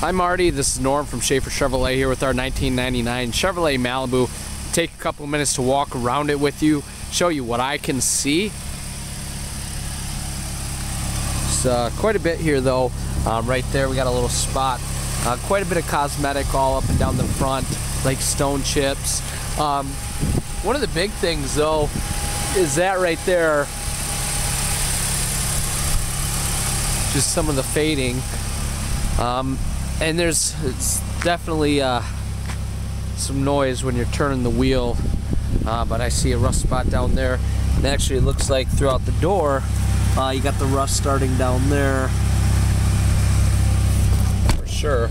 I'm Marty. This is Norm from Schafer Chevrolet here with our 1999 Chevrolet Malibu. Take a couple minutes to walk around it with you, show you what I can see. It's uh, quite a bit here though. Um, right there we got a little spot. Uh, quite a bit of cosmetic all up and down the front, like stone chips. Um, one of the big things though is that right there just some of the fading um, and there's it's definitely uh, some noise when you're turning the wheel. Uh, but I see a rust spot down there. And actually it looks like throughout the door uh, you got the rust starting down there. For sure.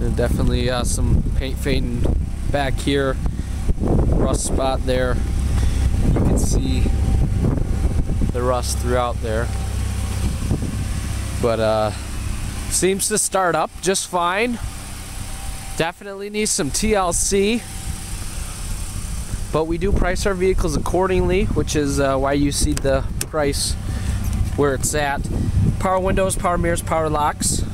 And definitely uh, some paint fading back here. Rust spot there you can see the rust throughout there. But uh seems to start up just fine. Definitely needs some TLC but we do price our vehicles accordingly which is uh, why you see the price where it's at. Power windows power mirrors power locks.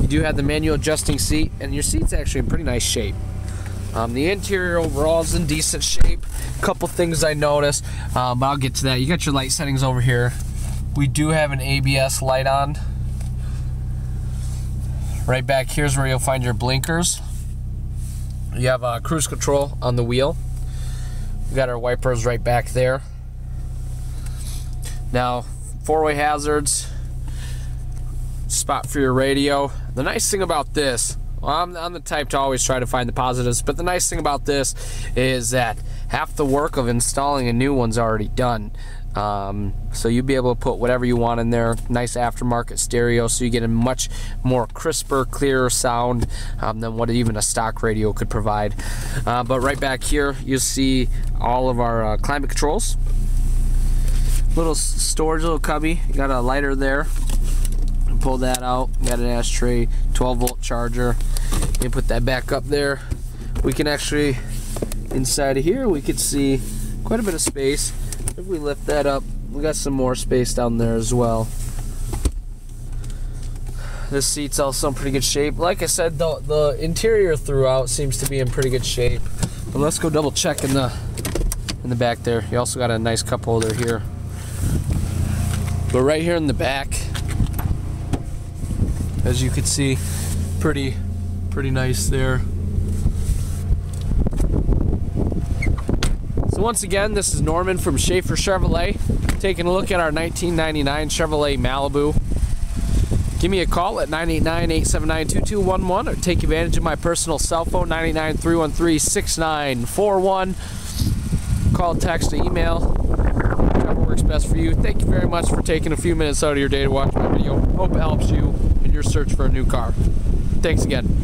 You do have the manual adjusting seat and your seat's actually in pretty nice shape um, the interior overall is in decent shape. A couple things I noticed, um, I'll get to that. You got your light settings over here. We do have an ABS light on. Right back here's where you'll find your blinkers. You have uh, cruise control on the wheel. We got our wipers right back there. Now, four-way hazards, spot for your radio. The nice thing about this well, I'm, I'm, the type to always try to find the positives, but the nice thing about this is that half the work of installing a new one's already done. Um, so you'll be able to put whatever you want in there. Nice aftermarket stereo, so you get a much more crisper, clearer sound um, than what even a stock radio could provide. Uh, but right back here, you'll see all of our uh, climate controls. Little storage, little cubby. You got a lighter there pull that out. Got an ashtray 12 volt charger. And put that back up there. We can actually inside of here we could see quite a bit of space. If we lift that up we got some more space down there as well. This seat's also in pretty good shape. Like I said the, the interior throughout seems to be in pretty good shape. But let's go double check in the in the back there. You also got a nice cup holder here. But right here in the back as you can see pretty pretty nice there. So once again this is Norman from Schafer Chevrolet taking a look at our 1999 Chevrolet Malibu. Give me a call at 989-879-2211 or take advantage of my personal cell phone 993136941 call text or email works best for you thank you very much for taking a few minutes out of your day to watch my video hope it helps you in your search for a new car. Thanks again.